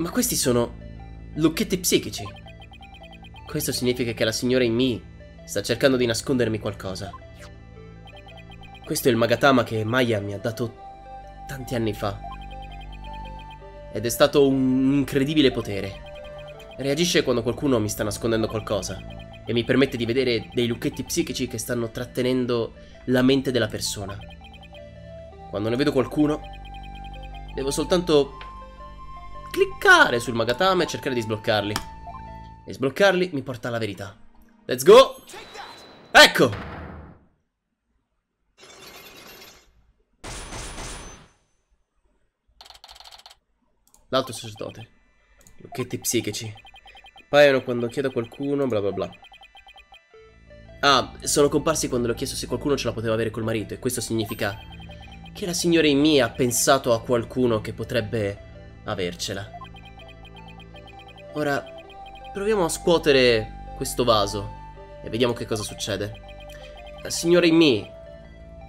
Ma questi sono lucchetti psichici. Questo significa che la signora Imi sta cercando di nascondermi qualcosa. Questo è il Magatama che Maya mi ha dato tanti anni fa. Ed è stato un incredibile potere. Reagisce quando qualcuno mi sta nascondendo qualcosa e mi permette di vedere dei lucchetti psichici che stanno trattenendo la mente della persona. Quando ne vedo qualcuno, devo soltanto cliccare sul Magatama e cercare di sbloccarli. E sbloccarli mi porta alla verità. Let's go! Ecco! L'alto sacerdote. Lucchetti psichici. Appaiono quando chiedo a qualcuno, bla bla bla. Ah, sono comparsi quando le ho chiesto se qualcuno ce la poteva avere col marito e questo significa che la signora Amy ha pensato a qualcuno che potrebbe avercela. Ora, proviamo a scuotere questo vaso e vediamo che cosa succede. La signora Amy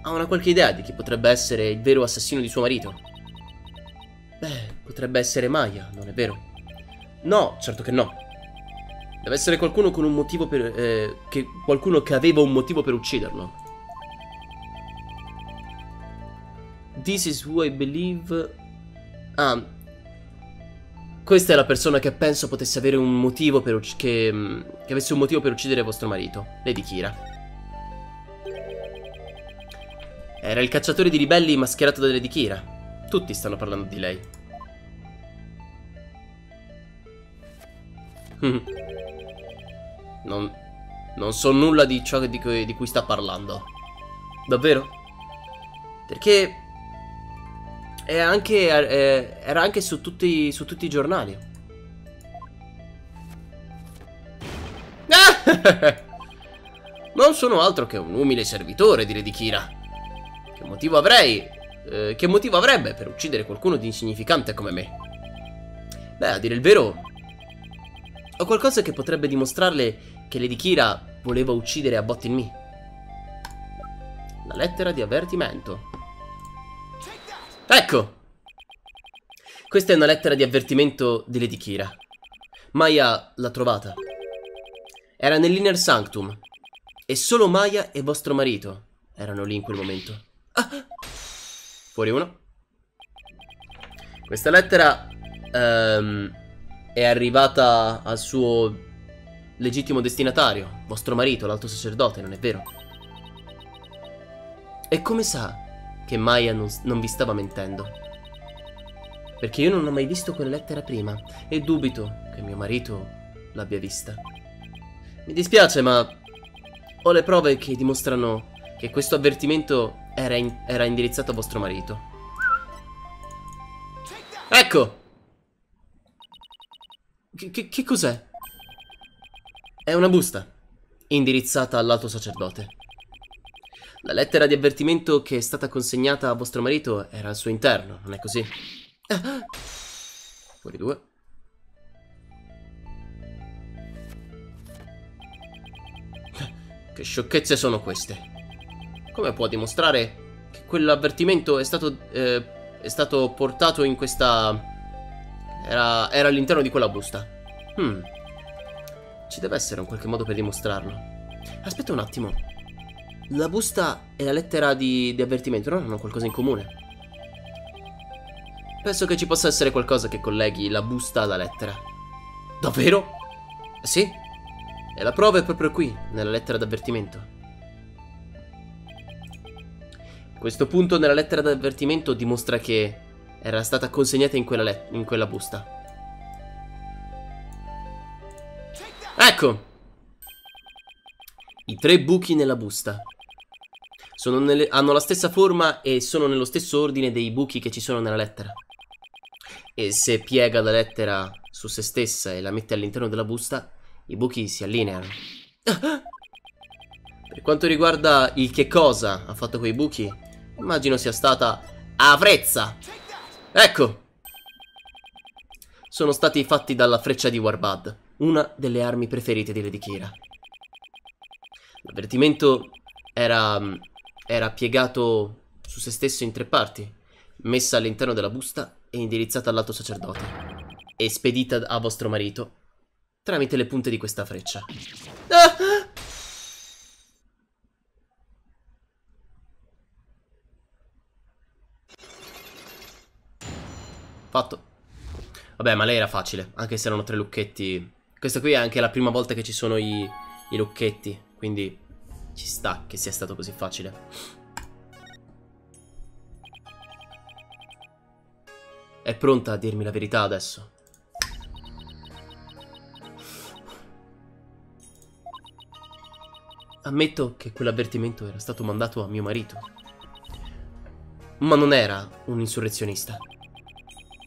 ha una qualche idea di chi potrebbe essere il vero assassino di suo marito? Beh, potrebbe essere Maya, non è vero? No, certo che no. Deve essere qualcuno con un motivo per... Eh, che, qualcuno che aveva un motivo per ucciderlo. This is who I believe... Ah. Questa è la persona che penso potesse avere un motivo per uccidere... Che, mm, che avesse un motivo per uccidere vostro marito. Lady Kira. Era il cacciatore di ribelli mascherato da Lady Kira. Tutti stanno parlando di lei. Non, non so nulla di ciò di cui, di cui sta parlando. Davvero? Perché anche, eh, era anche su tutti, su tutti i giornali. non sono altro che un umile servitore, di Kira. Che motivo avrei? Eh, che motivo avrebbe per uccidere qualcuno di insignificante come me? Beh, a dire il vero, ho qualcosa che potrebbe dimostrarle che Kira voleva uccidere a botte in me. La lettera di avvertimento. Ecco! Questa è una lettera di avvertimento di Lady Kira. Maya l'ha trovata. Era nell'Inner Sanctum. E solo Maya e vostro marito erano lì in quel momento. Ah! Fuori uno. Questa lettera um, è arrivata al suo legittimo destinatario, vostro marito, l'alto sacerdote, non è vero? E come sa che Maya non, non vi stava mentendo? Perché io non ho mai visto quella lettera prima e dubito che mio marito l'abbia vista. Mi dispiace, ma ho le prove che dimostrano che questo avvertimento era, in, era indirizzato a vostro marito. Ecco! Che, che, che cos'è? È una busta, indirizzata all'alto sacerdote. La lettera di avvertimento che è stata consegnata a vostro marito era al suo interno, non è così? Fuori due. Che sciocchezze sono queste? Come può dimostrare che quell'avvertimento è stato, eh, è stato portato in questa... Era, era all'interno di quella busta? Hmm, ci deve essere un qualche modo per dimostrarlo. Aspetta un attimo. La busta e la lettera di, di avvertimento non hanno qualcosa in comune. Penso che ci possa essere qualcosa che colleghi la busta alla lettera. Davvero? Sì. E la prova è proprio qui, nella lettera d'avvertimento. Questo punto nella lettera d'avvertimento dimostra che era stata consegnata in quella, in quella busta. Ecco! I tre buchi nella busta. Nelle, hanno la stessa forma e sono nello stesso ordine dei buchi che ci sono nella lettera. E se piega la lettera su se stessa e la mette all'interno della busta, i buchi si allineano. Per quanto riguarda il che cosa ha fatto quei buchi, immagino sia stata Avrezza. Ecco. Sono stati fatti dalla freccia di Warbad una delle armi preferite di Lady Kira. L'avvertimento era, era piegato su se stesso in tre parti, messa all'interno della busta e indirizzata all'alto sacerdote. e spedita a vostro marito tramite le punte di questa freccia. Ah! Fatto. Vabbè, ma lei era facile, anche se erano tre lucchetti. Questa qui è anche la prima volta che ci sono i, i lucchetti, quindi ci sta che sia stato così facile. È pronta a dirmi la verità adesso. Ammetto che quell'avvertimento era stato mandato a mio marito. Ma non era un insurrezionista.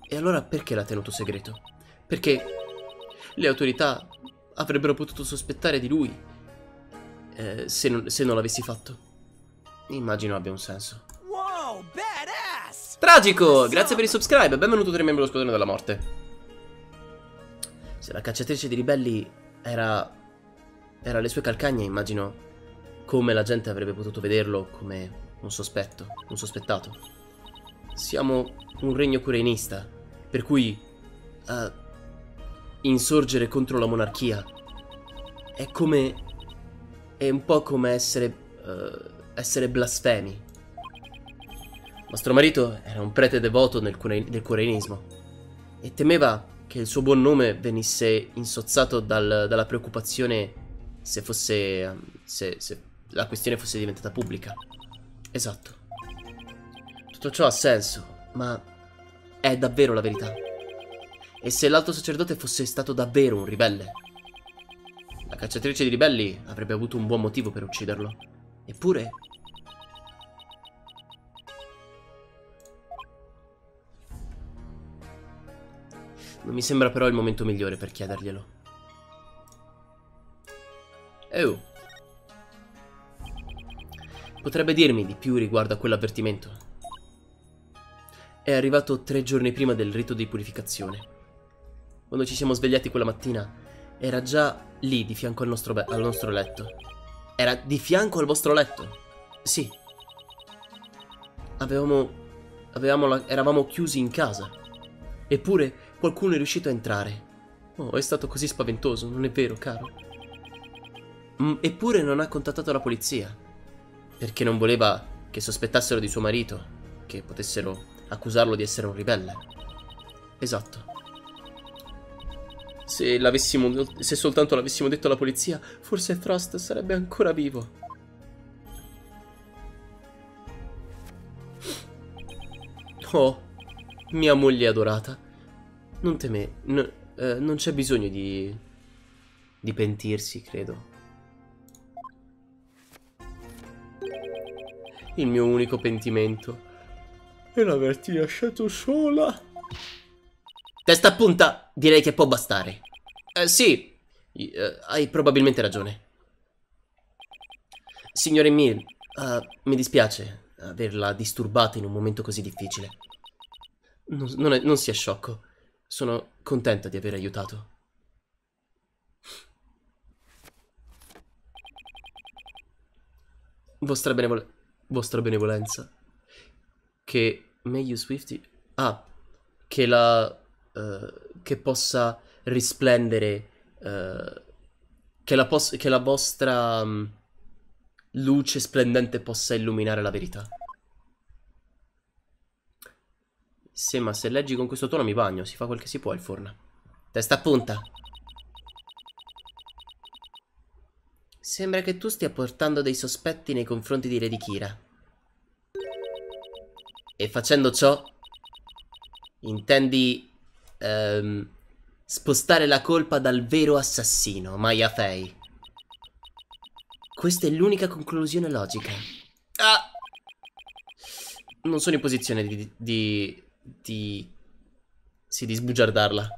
E allora perché l'ha tenuto segreto? Perché le autorità avrebbero potuto sospettare di lui eh, se, non, se non l'avessi fatto. Immagino abbia un senso. Wow, Tragico! Grazie per il subscribe, benvenuto tre membri dello Squadrone della Morte. Se la cacciatrice di ribelli era... era le sue calcagne, immagino come la gente avrebbe potuto vederlo come un sospetto, un sospettato. Siamo un regno curenista, per cui uh, insorgere contro la monarchia è come... è un po' come essere... Uh, essere blasfemi. Nostro marito era un prete devoto del, cure, del curenismo e temeva che il suo buon nome venisse insozzato dal, dalla preoccupazione se fosse... se, se la questione fosse diventata pubblica. Esatto. Tutto ciò ha senso, ma è davvero la verità. E se l'alto sacerdote fosse stato davvero un ribelle? La cacciatrice di ribelli avrebbe avuto un buon motivo per ucciderlo. Eppure... Non mi sembra però il momento migliore per chiederglielo. Oh. Potrebbe dirmi di più riguardo a quell'avvertimento? è arrivato tre giorni prima del rito di purificazione. Quando ci siamo svegliati quella mattina, era già lì di fianco al nostro, al nostro letto. Era di fianco al vostro letto? Sì. Avevamo... avevamo la, eravamo chiusi in casa. Eppure qualcuno è riuscito a entrare. Oh, è stato così spaventoso, non è vero, caro? Mm, eppure non ha contattato la polizia. Perché non voleva che sospettassero di suo marito, che potessero accusarlo di essere un ribelle. Esatto. Se. Se soltanto l'avessimo detto alla polizia, forse Thrust sarebbe ancora vivo. Oh, mia moglie adorata. Non teme. Eh, non c'è bisogno di. di pentirsi, credo. Il mio unico pentimento e l'averti lasciato sola. Testa a punta, direi che può bastare. Eh, sì, eh, hai probabilmente ragione. Signore Emil, uh, mi dispiace averla disturbata in un momento così difficile. Non, non, è, non sia sciocco. Sono contenta di aver aiutato. Vostra, benevol vostra benevolenza che meglio Swifty... Ah, che la... Uh, che possa risplendere... Uh, che, la che la vostra um, luce splendente possa illuminare la verità. Sì, ma se leggi con questo tono mi bagno, si fa quel che si può il forno. Testa a punta. Sembra che tu stia portando dei sospetti nei confronti di Lady Kira. E facendo ciò, intendi ehm, spostare la colpa dal vero assassino, Maya Fei. Questa è l'unica conclusione logica. Ah! Non sono in posizione di... di... di... Sì, di sbugiardarla.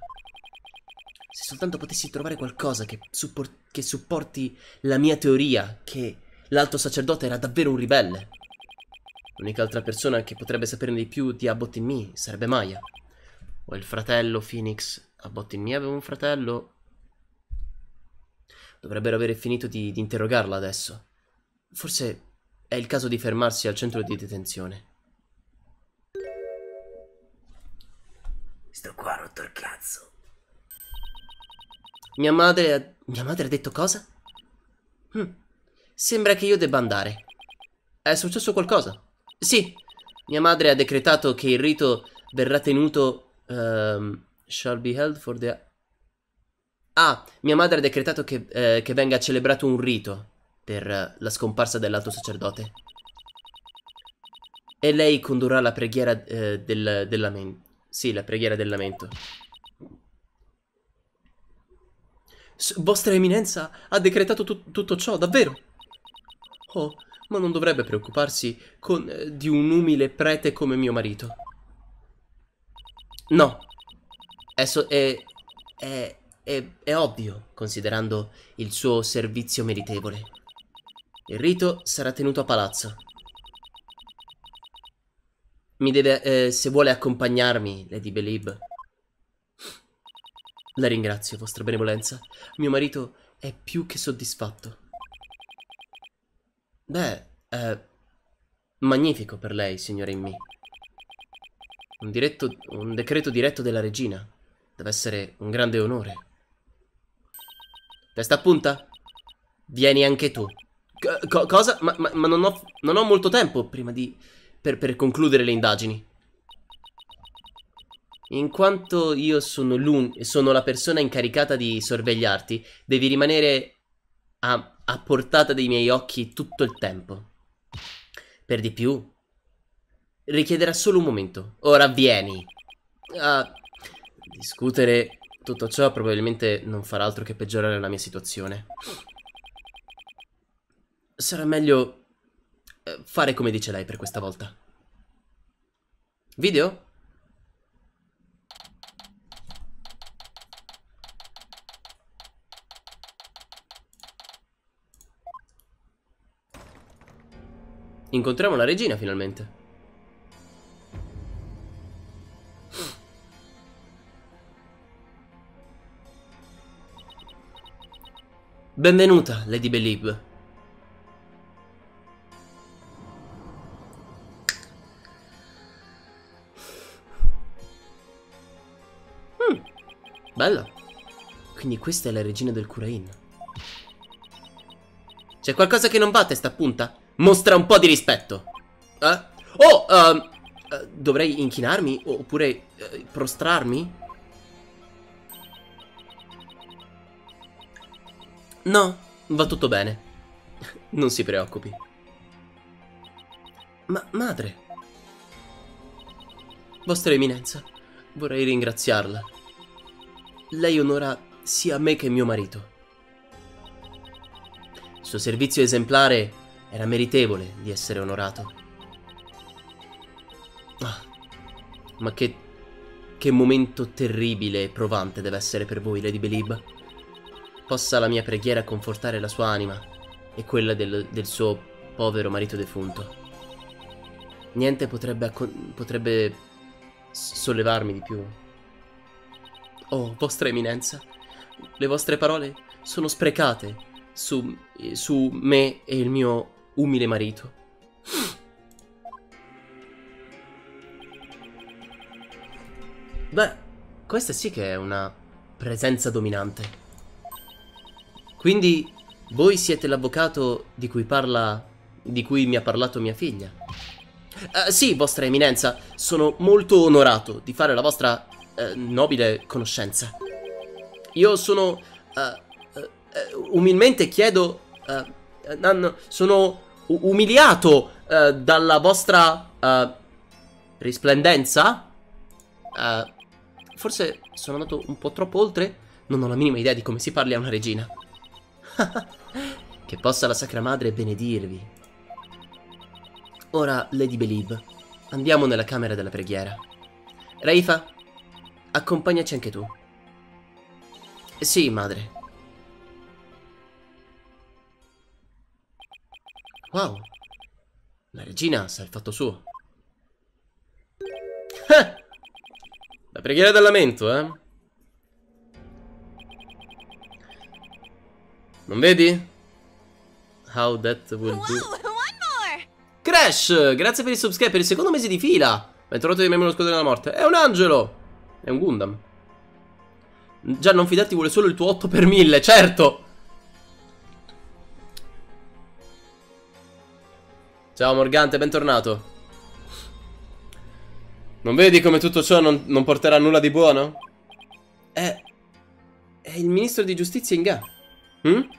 Se soltanto potessi trovare qualcosa che, suppor che supporti la mia teoria che l'alto sacerdote era davvero un ribelle. L'unica altra persona che potrebbe saperne di più di Abbott in Me sarebbe Maya. O il fratello Phoenix. Abbott in Me aveva un fratello? Dovrebbero avere finito di, di interrogarla adesso. Forse è il caso di fermarsi al centro di detenzione. Sto qua rotto il cazzo. Mia madre... Mia madre ha detto cosa? Hm. Sembra che io debba andare. È successo qualcosa? Sì. Mia madre ha decretato che il rito verrà tenuto... Um, shall be held for the... Ah, mia madre ha decretato che, eh, che venga celebrato un rito per eh, la scomparsa dell'alto sacerdote. E lei condurrà la preghiera eh, del, del lamento. Sì, la preghiera del lamento. S vostra eminenza ha decretato tu tutto ciò, davvero? Oh, ma non dovrebbe preoccuparsi con, eh, di un umile prete come mio marito. No, è, so è, è, è, ovvio, considerando il suo servizio meritevole. Il rito sarà tenuto a palazzo. Mi deve, eh, se vuole accompagnarmi, Lady Belib. La ringrazio, vostra benevolenza. Mio marito è più che soddisfatto. Beh, è magnifico per lei, signora Immi. Un, diretto, un decreto diretto della regina. Deve essere un grande onore. Testa a punta? Vieni anche tu. Co cosa? Ma, ma, ma non, ho, non, ho, molto tempo prima di... Per, per concludere le indagini. In quanto io sono, sono la persona incaricata di sorvegliarti, devi rimanere a, a portata dei miei occhi tutto il tempo. Per di più, richiederà solo un momento. Ora vieni. A discutere tutto ciò probabilmente non farà altro che peggiorare la mia situazione. Sarà meglio eh, fare come dice lei per questa volta. Video? Incontriamo la regina finalmente. Benvenuta, Lady Belib. Mm, bella. Quindi questa è la regina del Curain. C'è qualcosa che non va a testa punta? Mostra un po' di rispetto. Eh? Oh, uh, dovrei inchinarmi? Oppure uh, prostrarmi? No, va tutto bene. Non si preoccupi. Ma, madre. Vostra eminenza, vorrei ringraziarla. Lei onora sia me che mio marito. Il suo servizio esemplare era meritevole di essere onorato. Ah, ma che... che momento terribile e provante deve essere per voi, Lady Belib. Possa la mia preghiera confortare la sua anima e quella del, del suo povero marito defunto. Niente potrebbe, potrebbe sollevarmi di più. Oh, vostra eminenza, le vostre parole sono sprecate su, su me e il mio umile marito. Beh, questa sì che è una presenza dominante. Quindi voi siete l'avvocato di cui parla... di cui mi ha parlato mia figlia? Uh, sì, vostra eminenza, sono molto onorato di fare la vostra uh, nobile conoscenza. Io sono... Uh, umilmente chiedo... sono umiliato dalla vostra risplendenza. Forse sono andato un po' troppo oltre. Non ho la minima idea di come si parli a una regina. che possa la Sacra Madre benedirvi. Ora, Lady Belib, andiamo nella camera della preghiera. Raifa, accompagnaci anche tu. Sì, madre. Wow. La regina sa il fatto suo. Eh! La preghiera del lamento, eh? Non vedi? How that will do. Crash, grazie per il subscribe per il secondo mese di fila. Ben trovato di membro lo scudo della morte. È un angelo. È un Gundam. Già non fidarti vuole solo il tuo 8 per 1000, certo! Ciao Morgante, bentornato. Non vedi come tutto ciò non, non porterà nulla di buono? È... È il ministro di giustizia Inga. Hm?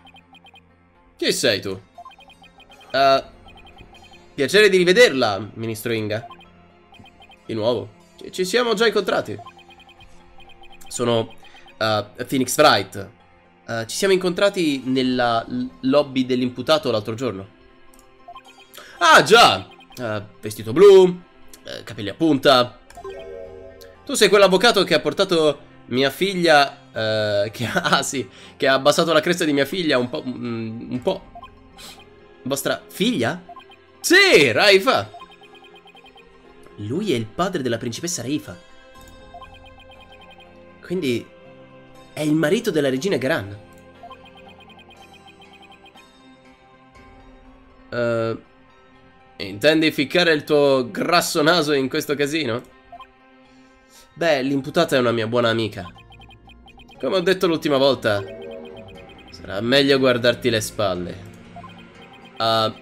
Chi sei tu? Uh, piacere di rivederla, ministro Inga. Di nuovo. Ci, siamo già incontrati. Sono uh, Phoenix Wright. Uh, ci siamo incontrati nella lobby dell'imputato l'altro giorno. Ah, già! Vestito blu, capelli a punta. Tu sei quell'avvocato che ha portato mia figlia... che ha... Ah, sì, che ha abbassato la cresta di mia figlia un po'... Mm, un po'... Vostra figlia? Sì, Raifa! Lui è il padre della principessa Raifa. Quindi è il marito della regina Gran. Uh, intendi ficcare il tuo grasso naso in questo casino? Beh, l'imputata è una mia buona amica. Come ho detto l'ultima volta, sarà meglio guardarti le spalle. Uh,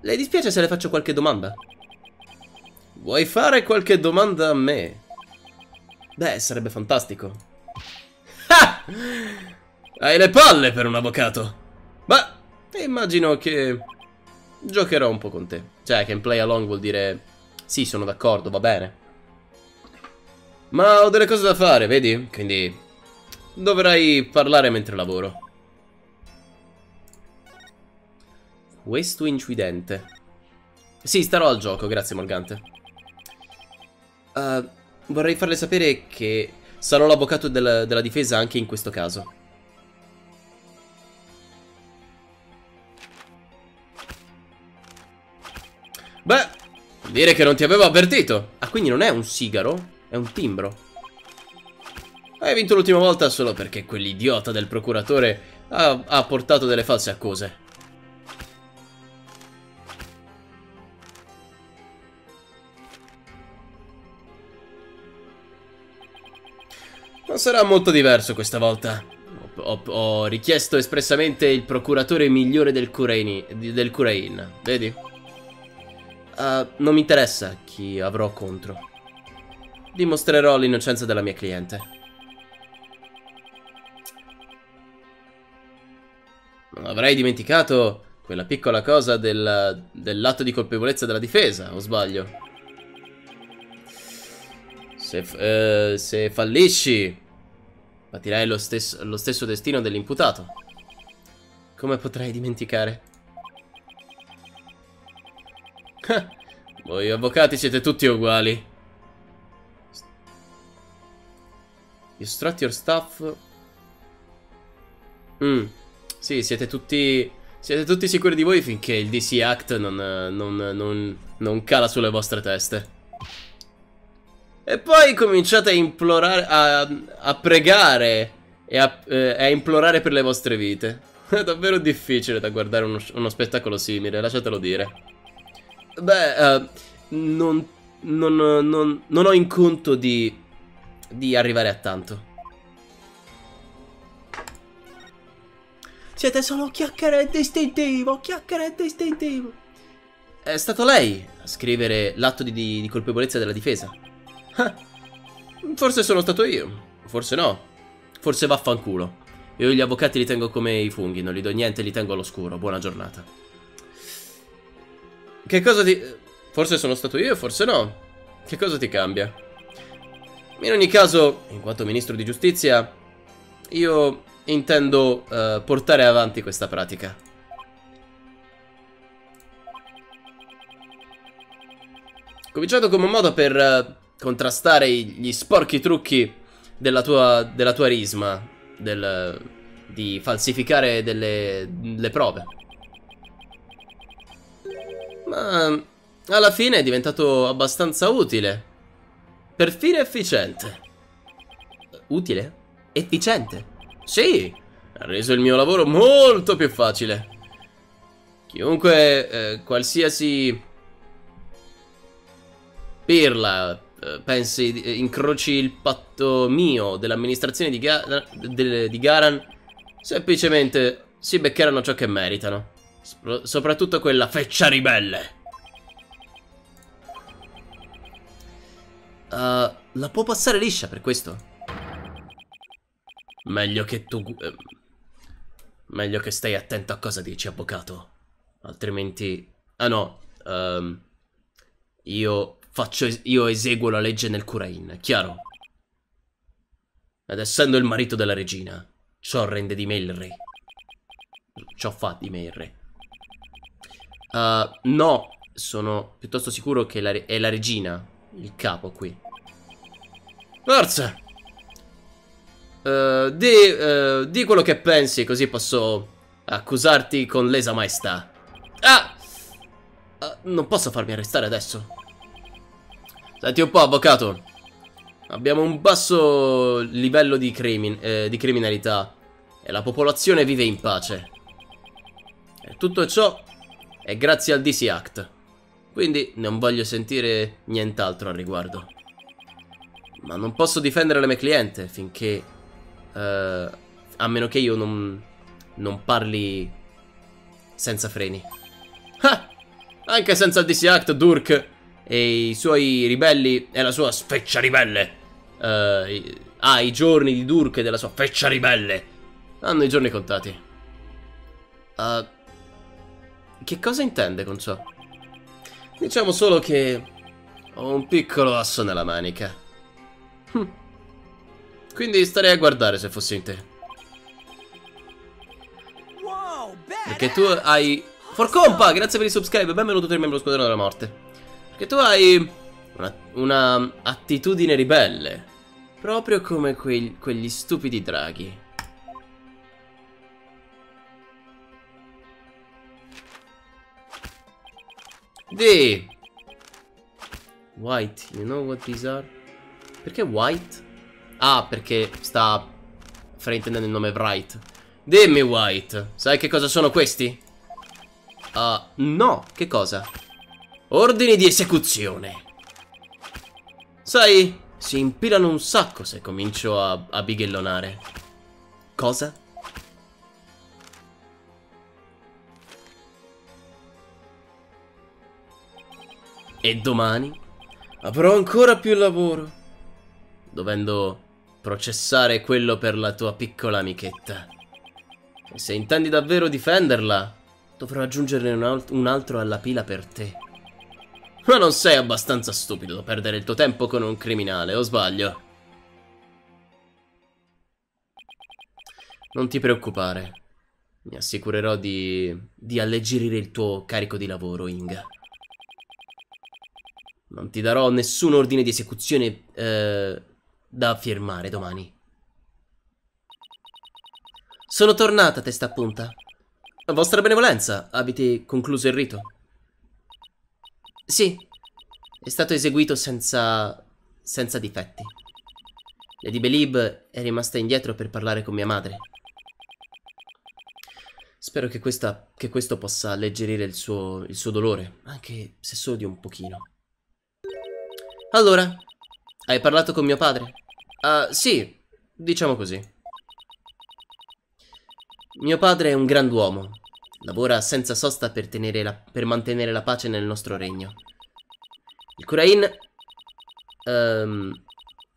le dispiace se le faccio qualche domanda? Vuoi fare qualche domanda a me? Beh, sarebbe fantastico. Ah! Hai le palle per un avvocato. Ma immagino che giocherò un po' con te. Cioè, che in play along vuol dire sì, sono d'accordo, va bene. Ma ho delle cose da fare, vedi? Quindi dovrai parlare mentre lavoro. Questo incidente. Sì, starò al gioco, grazie Morgante. Uh, Vorrei farle sapere che sarò l'avvocato del, della difesa anche in questo caso. Beh, dire che non ti avevo avvertito. Ah, quindi non è un sigaro? È un timbro. Hai vinto l'ultima volta solo perché quell'idiota del procuratore ha, ha portato delle false accuse. Non sarà molto diverso questa volta. Ho, ho, ho richiesto espressamente il procuratore migliore del Curain, del Curain vedi? Uh, non mi interessa chi avrò contro. Dimostrerò l'innocenza della mia cliente. Non avrei dimenticato quella piccola cosa del, dell'atto di colpevolezza della difesa, o sbaglio? Se, uh, se fallisci, patirai lo stesso, lo stesso destino dell'imputato. Come potrei dimenticare? Voi avvocati siete tutti uguali. Strut your stuff. Mm. Sì, siete tutti... Siete tutti sicuri di voi finché il DC Act non, non, non, non cala sulle vostre teste. E poi cominciate a implorare, a, a pregare e a, eh, a, implorare per le vostre vite. È davvero difficile da guardare uno, uno spettacolo simile, lasciatelo dire. Beh, uh, non, non, non, non, ho in conto di, di arrivare a tanto. Siete solo chiacchierette istintivo, chiacchierette istintivo. È stato lei a scrivere l'atto di, di, di colpevolezza della difesa. Forse sono stato io. Forse no. Forse vaffanculo. Io gli avvocati li tengo come i funghi, non gli do niente, li tengo all'oscuro. Buona giornata. Che cosa ti... Forse sono stato io, forse no. Che cosa ti cambia? In ogni caso, in quanto ministro di giustizia, io intendo uh, portare avanti questa pratica. Cominciato come un modo per uh, contrastare gli sporchi trucchi della tua, della tua risma, del, di falsificare delle, delle prove. Ma alla fine è diventato abbastanza utile. Perfino efficiente. Utile? Efficiente? Sì, ha reso il mio lavoro molto più facile. Chiunque, eh, qualsiasi pirla eh, pensi, eh, incroci il patto mio dell'amministrazione di, de di Garan, semplicemente si beccheranno ciò che meritano. Sp soprattutto quella feccia ribelle. Uh, la può passare liscia per questo. Meglio che tu... Eh, meglio che stai attento a cosa dici, avvocato. Altrimenti... Ah no, um, io faccio... io eseguo la legge nel Kurain, chiaro? Ed essendo il marito della regina, ciò rende di me il re. Ciò fa di me il re. Uh, no, sono piuttosto sicuro che la è la regina il capo qui. Forza! Uh, di, uh, di quello che pensi, così posso accusarti con lesa maestà. Ah! Uh, non posso farmi arrestare adesso. Senti un po', avvocato. Abbiamo un basso livello di, crimin eh, di criminalità e la popolazione vive in pace. E tutto ciò è grazie al DC Act. Quindi non voglio sentire nient'altro al riguardo. Ma non posso difendere le mie cliente finché... Uh, a meno che io non, non parli senza freni. Ah! Anche senza il DC Act, Durk e i suoi ribelli e la sua feccia ribelle. Uh, ah, i giorni di Durk e della sua feccia ribelle. Hanno i giorni contati. Uh, che cosa intende con ciò? Diciamo solo che ho un piccolo asso nella manica. Hm. Quindi starei a guardare se fossi in te. Perché tu hai... Forcompa, grazie per il subscribe, benvenuto nel membro squadrone della morte. Perché tu hai una, una attitudine ribelle. Proprio come quei, quegli stupidi draghi. Di White, you know what these are? Perché White? Ah, perché sta fraintendendo il nome Bright. Dimmi White, sai che cosa sono questi? Uh, no, che cosa? Ordini di esecuzione. Sai, si impilano un sacco se comincio a, a bighellonare. Cosa? E domani avrò ancora più lavoro, dovendo processare quello per la tua piccola amichetta. E se intendi davvero difenderla, dovrò aggiungerne un, alt un altro alla pila per te. Ma non sei abbastanza stupido da perdere il tuo tempo con un criminale, o sbaglio? Non ti preoccupare. Mi assicurerò di, di alleggerire il tuo carico di lavoro, Inga. Non ti darò nessun ordine di esecuzione eh, da firmare domani. Sono tornata, testa punta. Vostra benevolenza, avete concluso il rito? Sì, è stato eseguito senza... senza difetti. Lady Belib è rimasta indietro per parlare con mia madre. Spero che, questa, che questo possa alleggerire il suo, il suo dolore, anche se solo di un pochino. Allora, hai parlato con mio padre? Uh, sì, diciamo così. Mio padre è un grand'uomo. Lavora senza sosta per, la, per, mantenere la pace nel nostro regno. Il Kurain... Um,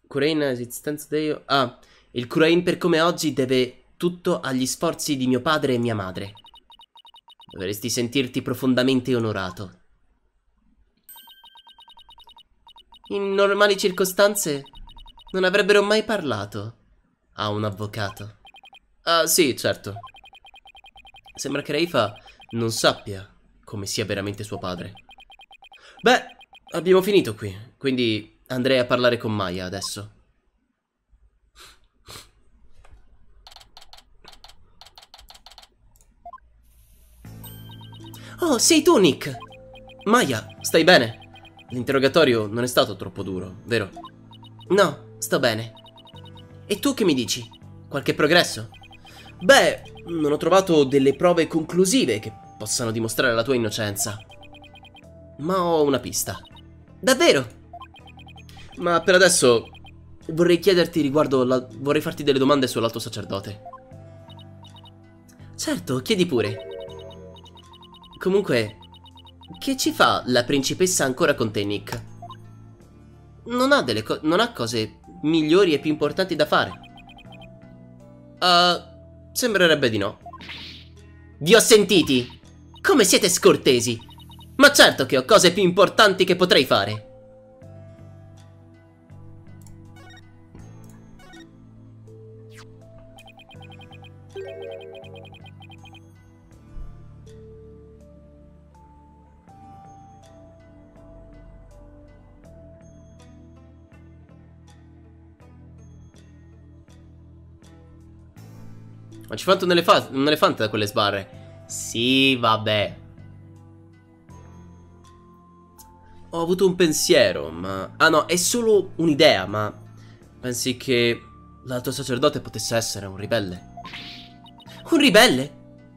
Kurain esistenza Deo... Ah, il Kurain per come oggi deve tutto agli sforzi di mio padre e mia madre. Dovresti sentirti profondamente onorato. In normali circostanze non avrebbero mai parlato a un avvocato. Ah, sì, certo. Sembra che Reifa non sappia come sia veramente suo padre. Beh, abbiamo finito qui, quindi andrei a parlare con Maya adesso. Oh, sei tu, Nick! Maya, stai bene? L'interrogatorio non è stato troppo duro, vero? No, sto bene. E tu che mi dici? Qualche progresso? Beh, non ho trovato delle prove conclusive che possano dimostrare la tua innocenza. Ma ho una pista. Davvero? Ma per adesso vorrei chiederti riguardo la... vorrei farti delle domande sull'alto sacerdote. Certo, chiedi pure. Comunque, che ci fa la principessa ancora con te, Nick? Non ha, delle non ha cose migliori e più importanti da fare. Uh, sembrerebbe di no. Vi ho sentiti! Come siete scortesi! Ma certo che ho cose più importanti che potrei fare. Ma ci fatto un, elefa un elefante da quelle sbarre. Sì, vabbè. Ho avuto un pensiero, ma... Ah no, è solo un'idea, ma... Pensi che l'altro sacerdote potesse essere un ribelle? Un ribelle?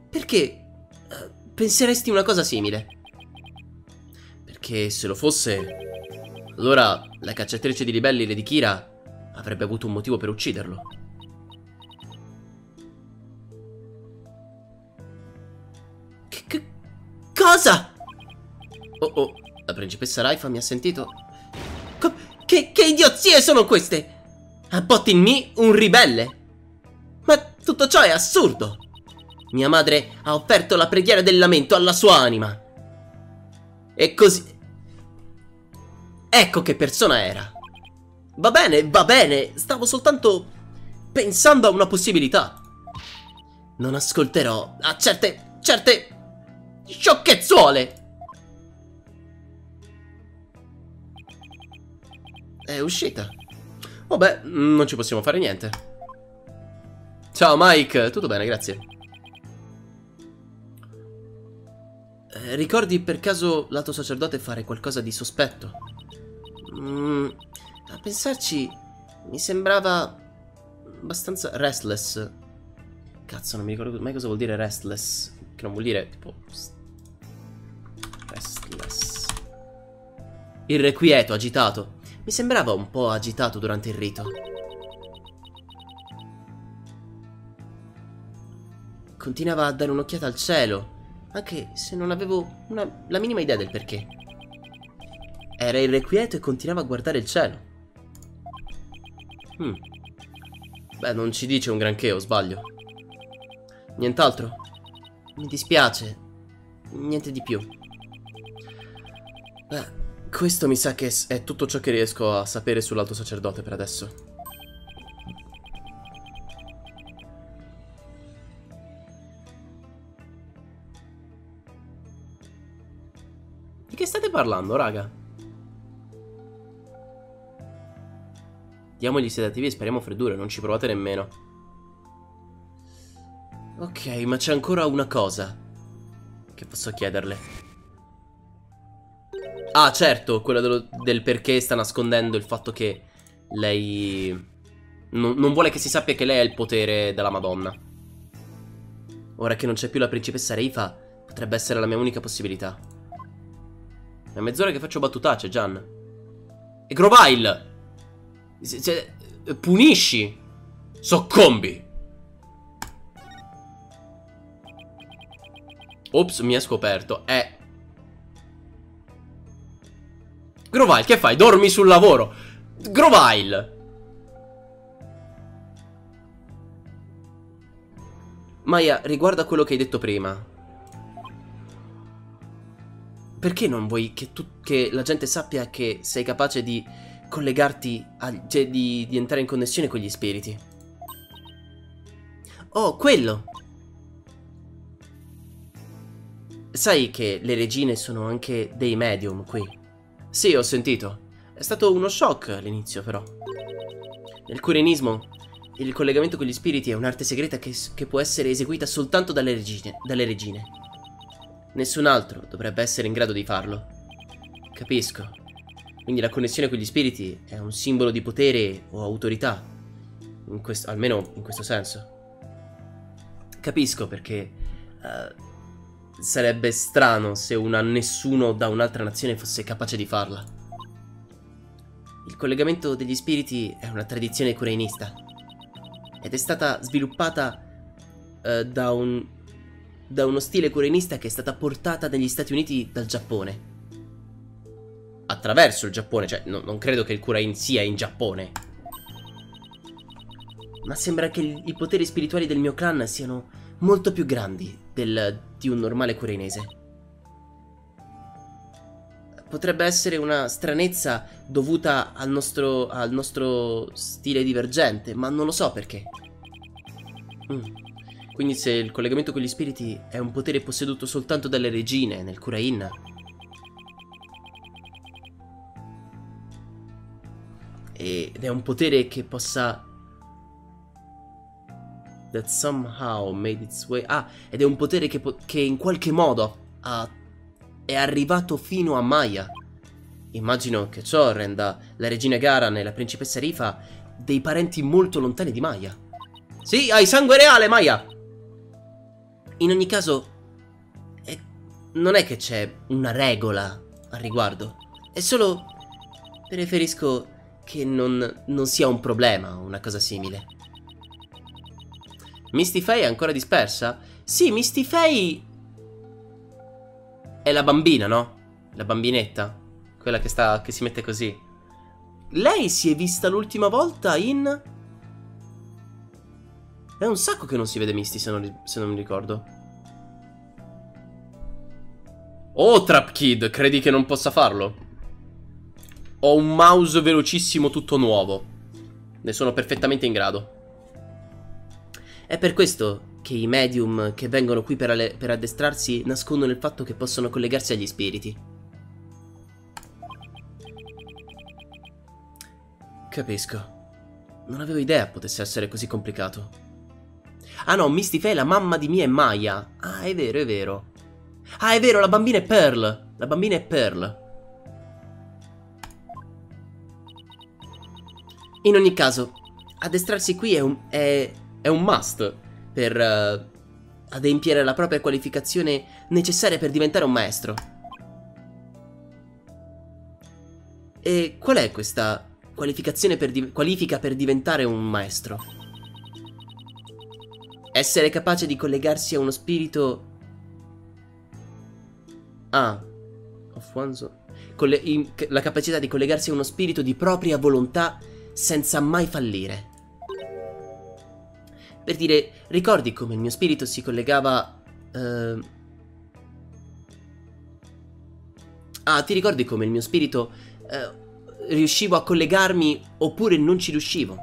Perché? Uh, penseresti una cosa simile? Perché se lo fosse... Allora la cacciatrice di ribelli, Lady Kira, avrebbe avuto un motivo per ucciderlo. Cosa? Oh oh, la principessa Raifa mi ha sentito? Co che, che idiozie sono queste? Ha in me un ribelle? Ma tutto ciò è assurdo! Mia madre ha offerto la preghiera del lamento alla sua anima. E così... Ecco che persona era. Va bene, va bene, stavo soltanto pensando a una possibilità. Non ascolterò a certe... certe Sciocchezzuole! È uscita. Vabbè, non ci possiamo fare niente. Ciao Mike, tutto bene, grazie. Eh, ricordi per caso l'alto sacerdote fare qualcosa di sospetto? Mm, a pensarci, mi sembrava abbastanza restless. Cazzo, non mi ricordo mai cosa vuol dire restless. Che non vuol dire, tipo, Irrequieto, agitato. Mi sembrava un po' agitato durante il rito. Continuava a dare un'occhiata al cielo, anche se non avevo una, la minima idea del perché. Era irrequieto e continuava a guardare il cielo. Hmm. Beh, non ci dice un granché, o sbaglio? Nient'altro? Mi dispiace. Niente di più. Beh, questo mi sa che è tutto ciò che riesco a sapere sull'alto sacerdote per adesso. Di che state parlando, raga? Diamogli sedativi e speriamo freddure, non ci provate nemmeno. Ok, ma c'è ancora una cosa che posso chiederle. Ah, certo, quello dello, del perché sta nascondendo il fatto che lei... Non, non vuole che si sappia che lei ha il potere della Madonna. Ora che non c'è più la principessa Reifa, potrebbe essere la mia unica possibilità. È mezz'ora che faccio battutacce, Gian. E Grovile! Cioè, punisci! Soccombi! Ops, mi ha scoperto. Eh, Grovile, che fai? Dormi sul lavoro. Grovile. Maya, riguarda quello che hai detto prima. Perché non vuoi che, tu, che la gente sappia che sei capace di collegarti, a, cioè di, di entrare in connessione con gli spiriti? Oh, quello! Sai che le regine sono anche dei medium qui? Sì, ho sentito. È stato uno shock all'inizio, però. Nel curenismo, il collegamento con gli spiriti è un'arte segreta che, che, può essere eseguita soltanto dalle regine, dalle regine. Nessun altro dovrebbe essere in grado di farlo. Capisco. Quindi la connessione con gli spiriti è un simbolo di potere o autorità. In almeno in questo senso. Capisco perché... Uh, Sarebbe strano se una nessuno da un'altra nazione fosse capace di farla. Il collegamento degli spiriti è una tradizione kureinista ed è stata sviluppata uh, da, un, da uno stile kureinista che è stata portata negli Stati Uniti dal Giappone. Attraverso il Giappone, cioè no, non credo che il Kurain sia in Giappone. Ma sembra che i poteri spirituali del mio clan siano molto più grandi del, di un normale kureinese potrebbe essere una stranezza dovuta al nostro, al nostro stile divergente, ma non lo so perché. Mm. Quindi se il collegamento con gli spiriti è un potere posseduto soltanto dalle regine nel Kurain... Ed è un potere che possa... That somehow made its way... Ah, ed è un potere che, che in qualche modo ha è arrivato fino a Maya. Immagino che ciò renda la regina Garan e la principessa Rifa dei parenti molto lontani di Maya. Sì, hai sangue reale, Maya! In ogni caso, è... non è che c'è una regola al riguardo. È solo... preferisco che non, non sia un problema o una cosa simile. Misty Faye è ancora dispersa? Sì, Misty Faye è la bambina, no? La bambinetta. Quella che sta. che si mette così. Lei si è vista l'ultima volta in. È un sacco che non si vede Misty, se non, se non mi ricordo. Oh, Trap Kid, credi che non possa farlo? Ho un mouse velocissimo tutto nuovo. Ne sono perfettamente in grado. È per questo che i medium che vengono qui per, per addestrarsi nascondono il fatto che possono collegarsi agli spiriti. Capisco. Non avevo idea potesse essere così complicato. Ah no, Misty Faye è la mamma di Mia e Maya. Ah, è vero, è vero. Ah, è vero, la bambina è Pearl. La bambina è Pearl. In ogni caso, addestrarsi qui è un, è, è un must per uh, adempiere la propria qualificazione necessaria per diventare un maestro. E qual è questa qualificazione per qualifica per diventare un maestro? Essere capace di collegarsi a uno spirito... Ah, of one's... la capacità di collegarsi a uno spirito di propria volontà senza mai fallire. Per dire, ricordi come il mio spirito si collegava... Uh... Ah, ti ricordi come il mio spirito... Uh, riuscivo a collegarmi oppure non ci riuscivo?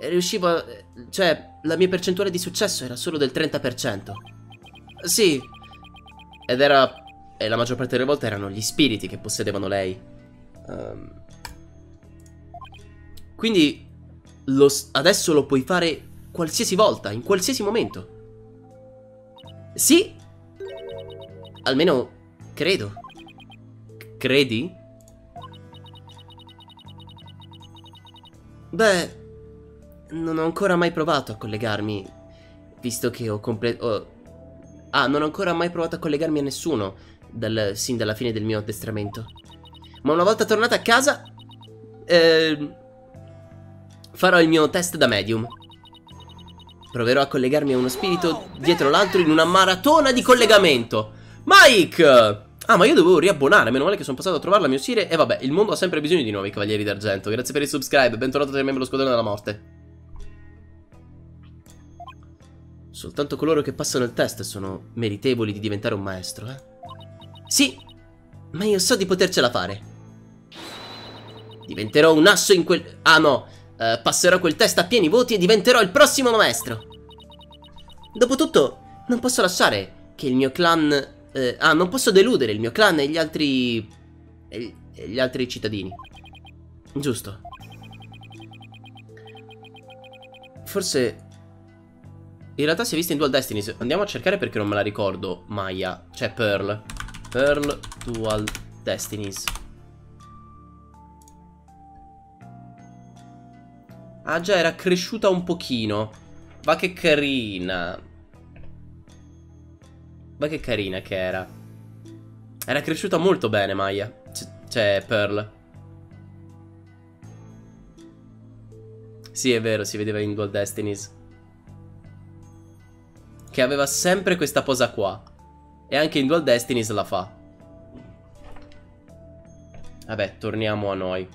Riuscivo a... Cioè, la mia percentuale di successo era solo del 30%. Sì. Ed era... E la maggior parte delle volte erano gli spiriti che possedevano lei. Um... Quindi lo, adesso lo puoi fare qualsiasi volta, in qualsiasi momento. Sì. Almeno credo. Credi? Beh, non ho ancora mai provato a collegarmi, visto che ho completato... Ah, non ho ancora mai provato a collegarmi a nessuno dal, sin dalla fine del mio addestramento. Ma una volta tornata a casa... Eh, Farò il mio test da medium. Proverò a collegarmi a uno spirito dietro l'altro in una maratona di collegamento. Mike! Ah, ma io dovevo riabbonare, meno male che sono passato a trovarla, mio sire. E vabbè, il mondo ha sempre bisogno di nuovi cavalieri d'argento. Grazie per il subscribe, bentornato nel membro squadrone della morte. Soltanto coloro che passano il test sono meritevoli di diventare un maestro, eh? Sì, ma io so di potercela fare. Diventerò un asso in quel... Ah no, Uh, passerò quel test a pieni voti e diventerò il prossimo maestro. Dopotutto, non posso lasciare che il mio clan... Uh, ah, non posso deludere il mio clan e gli altri... e gli altri cittadini. Giusto. Forse... In realtà si è vista in Dual Destinies. Andiamo a cercare perché non me la ricordo. Maya. Cioè Pearl. Pearl Dual Destinies. Ah già, era cresciuta un pochino. Ma che carina. Ma che carina che era. Era cresciuta molto bene Maya. C cioè, Pearl. Sì, è vero, si vedeva in Gold Destinies. Che aveva sempre questa posa qua. E anche in Dual Destinies la fa. Vabbè, torniamo a noi.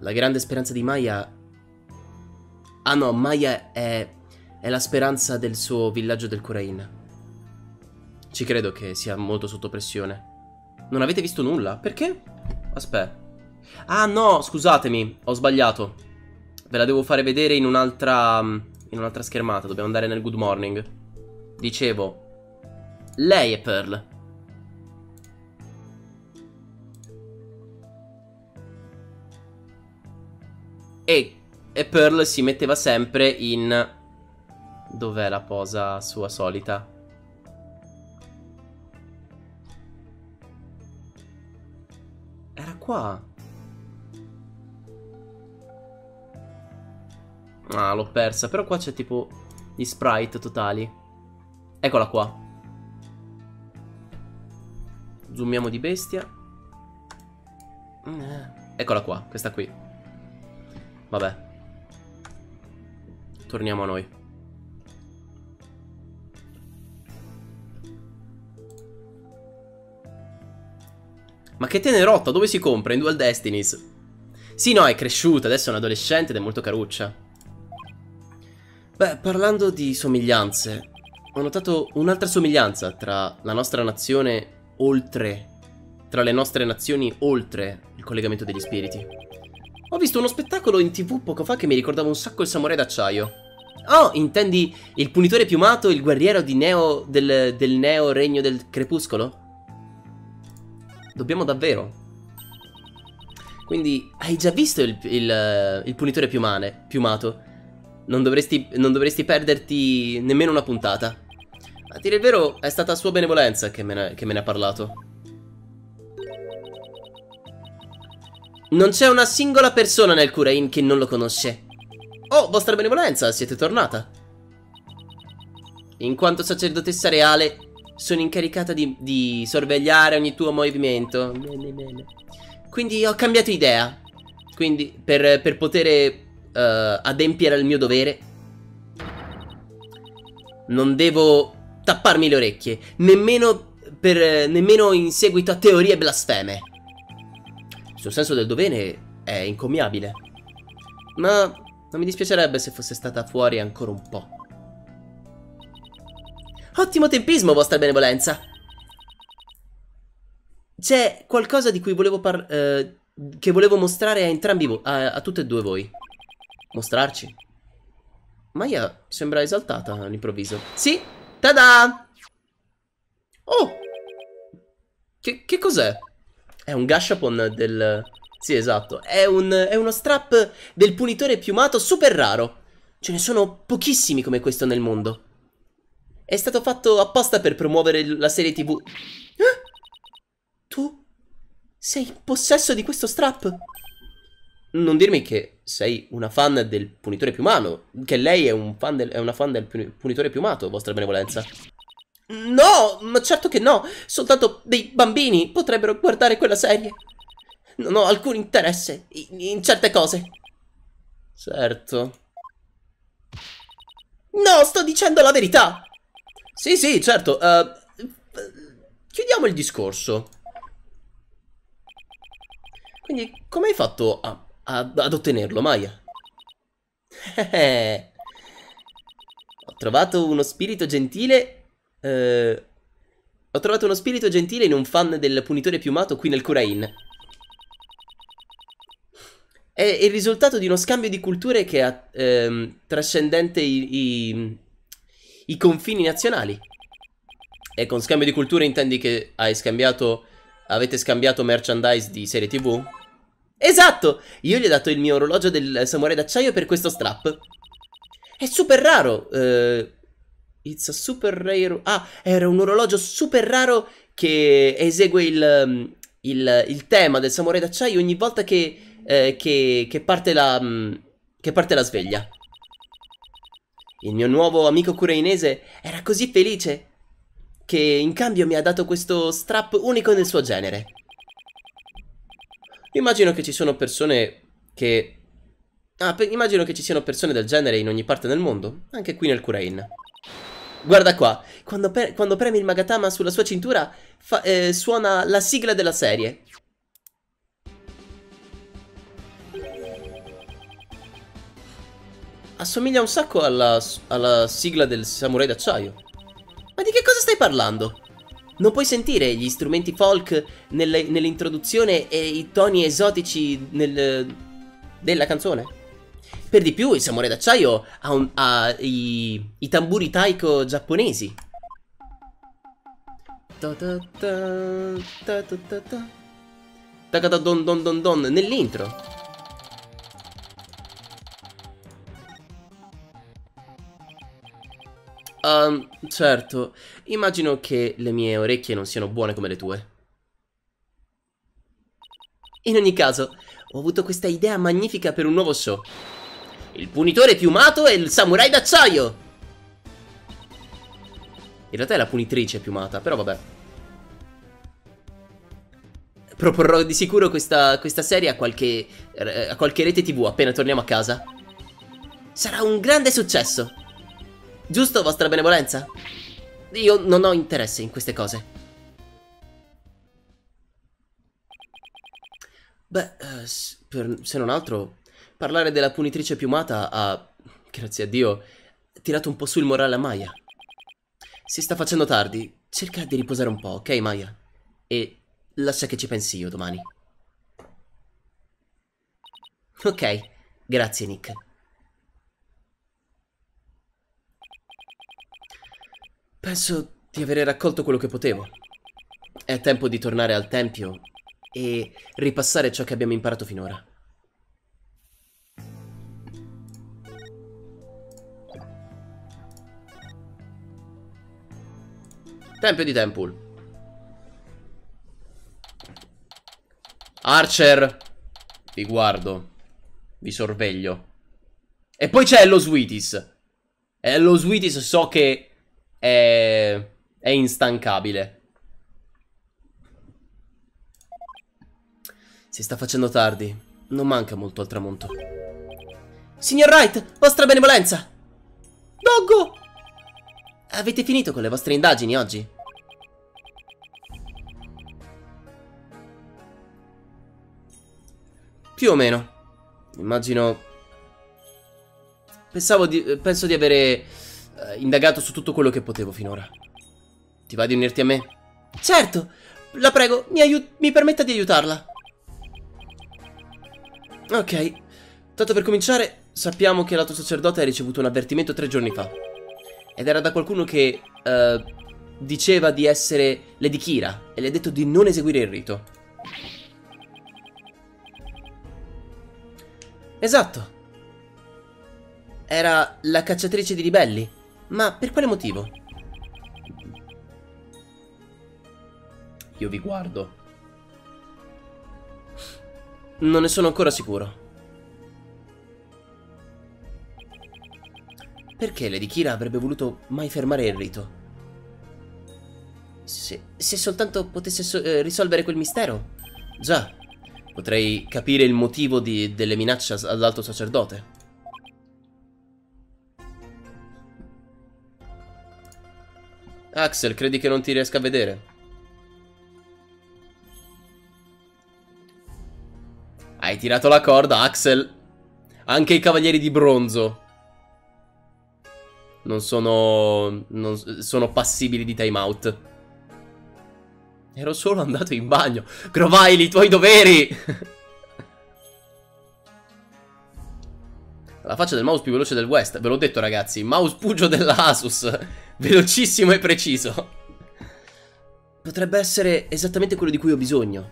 La grande speranza di Maya... Ah no, Maya è... è la speranza del suo villaggio del Kurain. Ci credo che sia molto sotto pressione. Non avete visto nulla? Perché? Aspetta. Ah no, scusatemi, ho sbagliato. Ve la devo fare vedere in un'altra in un'altra schermata. Dobbiamo andare nel good morning. Dicevo, lei è Pearl. E, Pearl si metteva sempre in... Dov'è la posa sua solita? Era qua. Ah, l'ho persa. Però qua c'è tipo gli sprite totali. Eccola qua. Zoomiamo di bestia. Eh, eccola qua, questa qui. Vabbè. Torniamo a noi. Ma che tenerotta, dove si compra? In Dual Destinies. Sì, no, è cresciuta, adesso è un adolescente ed è molto caruccia. Beh, parlando di somiglianze, ho notato un'altra somiglianza tra la nostra nazione oltre... Tra le nostre nazioni oltre il collegamento degli spiriti. Ho visto uno spettacolo in tv poco fa che mi ricordava un sacco il samurai d'acciaio. Oh, intendi il punitore piumato, il guerriero Neo del, del Neo Regno del Crepuscolo? Dobbiamo davvero. Quindi, hai già visto il, il, il punitore piumane, piumato? Non dovresti, non dovresti perderti nemmeno una puntata. A dire il vero, è stata sua benevolenza che me ne, che me ne ha parlato. Non c'è una singola persona nel Kurain che non lo conosce. Oh, vostra benevolenza, siete tornata. In quanto sacerdotessa reale, sono incaricata di, di sorvegliare ogni tuo movimento. Quindi ho cambiato idea. Quindi, per, per poter uh, adempiere al mio dovere. Non devo tapparmi le orecchie, nemmeno, per, nemmeno in seguito a teorie blasfeme. Il suo senso del dovere è incommiabile. Ma non mi dispiacerebbe se fosse stata fuori ancora un po'. Ottimo tempismo, vostra benevolenza. C'è qualcosa di cui volevo par... Eh, che volevo mostrare a entrambi a, a tutte e due voi. Mostrarci? Maya sembra esaltata all'improvviso. Sì, tada! Oh! Che, che cos'è? È un gashapon del... Sì, esatto. È, un, è uno strap del punitore piumato super raro. Ce ne sono pochissimi come questo nel mondo. È stato fatto apposta per promuovere la serie tv. Ah! Tu sei in possesso di questo strap? Non dirmi che sei una fan del punitore piumano, che lei è, un fan del, è una fan del punitore piumato, vostra benevolenza. No, ma certo che no, soltanto dei bambini potrebbero guardare quella serie. Non ho alcun interesse in, in certe cose. Certo. No, sto dicendo la verità. Sì, sì, certo. Uh, chiudiamo il discorso. Quindi, come hai fatto a ad, ad ottenerlo, Maya. ho trovato uno spirito gentile. Eh, ho trovato uno spirito gentile in un fan del punitore piumato qui nel Kurain. È il risultato di uno scambio di culture che ha ehm, trascendente i, i, i confini nazionali. E con scambio di culture intendi che hai scambiato. Avete scambiato merchandise di serie TV? Esatto! Io gli ho dato il mio orologio del samurai d'acciaio per questo strap. È super raro. Uh, it's a super rare... Ah, era un orologio super raro che esegue il, um, il, il tema del samurai d'acciaio ogni volta che, eh, che, che, parte la, um, che parte la sveglia. Il mio nuovo amico kurainese era così felice. che in cambio mi ha dato questo strap unico nel suo genere. Immagino che ci sono persone che... Ah, immagino che ci siano persone del genere in ogni parte del mondo, anche qui nel Kurain. Guarda qua, quando, quando premi il Magatama sulla sua cintura, eh, suona la sigla della serie. Assomiglia un sacco alla, alla sigla del Samurai d'acciaio. Ma di che cosa stai parlando? Non puoi sentire gli strumenti folk nell'introduzione e i toni esotici nel, della canzone? Per di più, il Samurai d'acciaio ha, un, ha i, i, tamburi taiko giapponesi. Takata don don don don nell'intro. Um, certo, immagino che le mie orecchie non siano buone come le tue. In ogni caso, ho avuto questa idea magnifica per un nuovo show. Il punitore piumato e il samurai d'acciaio! In realtà è la punitrice piumata, però vabbè. Proporrò di sicuro questa, questa serie a qualche, a qualche rete tv appena torniamo a casa. Sarà un grande successo! Giusto, vostra benevolenza? Io non ho interesse in queste cose. Beh, uh, per, se non altro, parlare della punitrice piumata ha, grazie a Dio, tirato un po' su il morale a Maya. Si sta facendo tardi, cerca di riposare un po', ok Maya? E lascia che ci pensi io domani. Ok, grazie Nick. Penso di avere raccolto quello che potevo. È tempo di tornare al tempio e ripassare ciò che abbiamo imparato finora. Tempio di Temple. Archer, vi guardo, vi sorveglio. E poi c'è lo Sweeties. Lo Sweeties so che è, è instancabile. Si sta facendo tardi. Non manca molto al tramonto. Signor Wright, vostra benevolenza! Doggo! Avete finito con le vostre indagini oggi? Più o meno. Immagino... Pensavo di... Penso di avere eh, indagato su tutto quello che potevo finora. Ti va di unirti a me? Certo! La prego, mi, mi permetta di aiutarla. Ok. Tanto per cominciare, sappiamo che l'alto sacerdote ha ricevuto un avvertimento tre giorni fa. Ed era da qualcuno che uh, diceva di essere Lady Kira e le ha detto di non eseguire il rito. Esatto. Era la cacciatrice di ribelli. Ma per quale motivo? Io vi guardo. Non ne sono ancora sicuro. Perché Lady Kira avrebbe voluto mai fermare il rito? Se, se soltanto potesse so eh, risolvere quel mistero. Già, potrei capire il motivo di, delle minacce all'alto sacerdote. Axel, credi che non ti riesca a vedere? Hai tirato la corda, Axel. Anche i cavalieri di bronzo. Non sono... Non sono passibili di timeout. Ero solo andato in bagno. Grovaili, i tuoi doveri! La faccia del mouse più veloce del West. Ve l'ho detto, ragazzi. Mouse pugio della Asus. Velocissimo e preciso. Potrebbe essere esattamente quello di cui ho bisogno.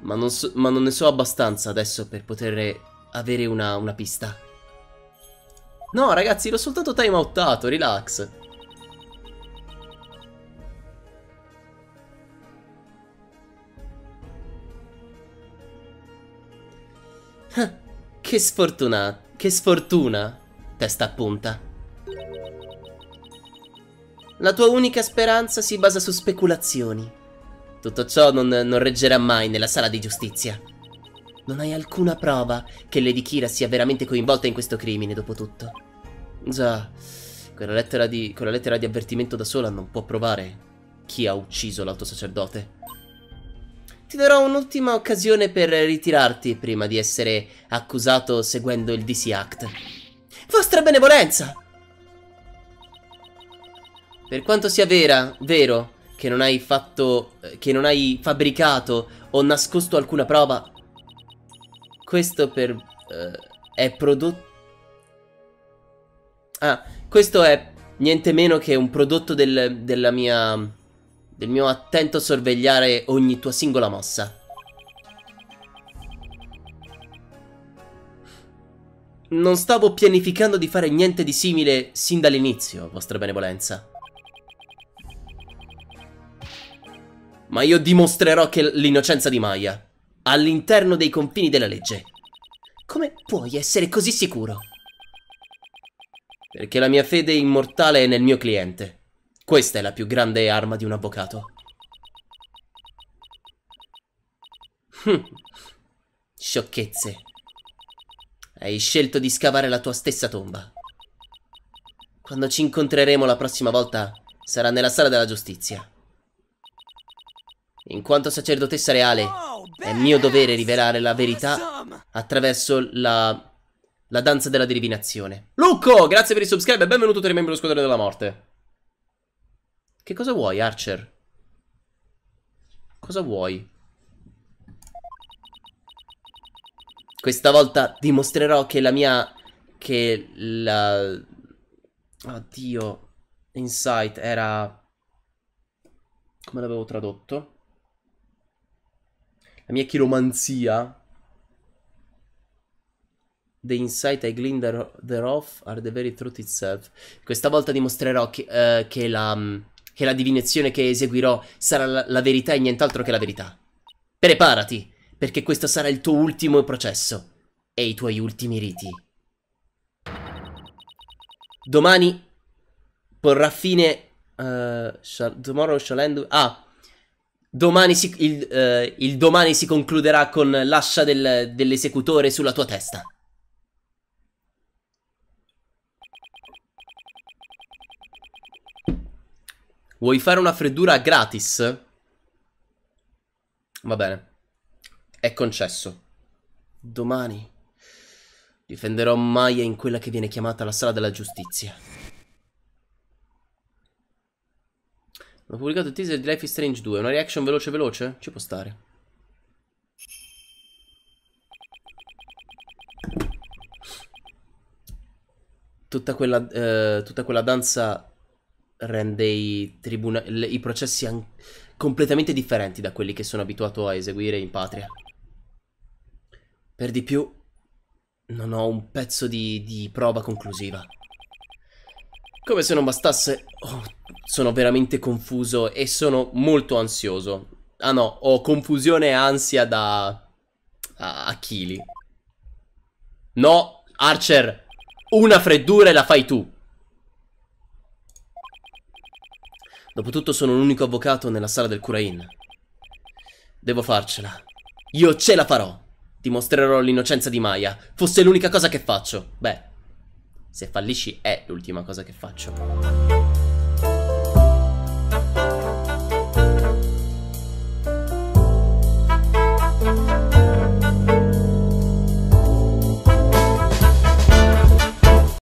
Ma non, so, ma non ne so abbastanza adesso per poter avere una, una pista. No, ragazzi, l'ho soltanto timeoutato, relax. che sfortunato. Che sfortuna, testa a punta. La tua unica speranza si basa su speculazioni. Tutto ciò non, non reggerà mai nella sala di giustizia. Non hai alcuna prova che Lady Kira sia veramente coinvolta in questo crimine, dopo tutto. Già, quella lettera, di, quella lettera di avvertimento da sola non può provare chi ha ucciso l'alto sacerdote. Ti darò un'ultima occasione per ritirarti prima di essere accusato seguendo il DC Act. Vostra benevolenza! Per quanto sia vera, vero, che non hai fatto, che non hai fabbricato o nascosto alcuna prova, questo per, uh, è prodotto... Ah, questo è niente meno che un prodotto del, della mia... del mio attento sorvegliare ogni tua singola mossa. Non stavo pianificando di fare niente di simile sin dall'inizio, vostra benevolenza. Ma io dimostrerò che l'innocenza di Maya, all'interno dei confini della legge. Come puoi essere così sicuro? Perché la mia fede immortale è nel mio cliente. Questa è la più grande arma di un avvocato. Hm. Sciocchezze. Hai scelto di scavare la tua stessa tomba. Quando ci incontreremo la prossima volta, sarà nella sala della giustizia. In quanto sacerdotessa reale, è mio dovere rivelare la verità attraverso la, la danza della divinazione. Lucco, grazie per il subscribe e benvenuto tra i membri dello Squadrone della Morte. Che cosa vuoi, Archer? Cosa vuoi? Questa volta dimostrerò che la mia... Che la... Oddio. Insight era... Come l'avevo tradotto? La mia chiromanzia. The insight I glean thereof are the very truth itself. Questa volta dimostrerò che, uh, che, la, che, la, divinazione che eseguirò sarà la, la verità e nient'altro che la verità. Preparati, perché questo sarà il tuo ultimo processo e i tuoi ultimi riti. Domani porrà fine... Uh, shall, tomorrow shall end... Ah, Domani si, il, uh, il, domani si concluderà con l'ascia del, dell'esecutore sulla tua testa. Vuoi fare una freddura gratis? Va bene. È concesso. Domani difenderò Maya in quella che viene chiamata la sala della giustizia. Ho pubblicato il teaser di Life is Strange 2. Una reaction veloce veloce? Ci può stare. Tutta quella, eh, tutta quella danza rende i, i processi completamente differenti da quelli che sono abituato a eseguire in patria. Per di più, non ho un pezzo di, di prova conclusiva. Come se non bastasse, oh, sono veramente confuso e sono molto ansioso. Ah no, ho confusione e ansia da... a, chili. No, Archer, una freddura e la fai tu. Dopotutto sono l'unico avvocato nella sala del Curain. Devo farcela. Io ce la farò. Dimostrerò l'innocenza di Maya. Fosse l'unica cosa che faccio. Beh, se fallisci è l'ultima cosa che faccio.